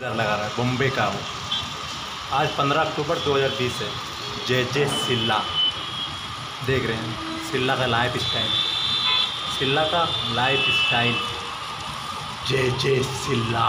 डर लगा रहा है बॉम्बे का वो। आज 15 अक्टूबर 2020 है। जय जय सिल्ला। देख रहे हैं, सिल्ला का लाइफ स्टाइल सिल्ला का लाइफ स्टाइल जय जय सिल्ला।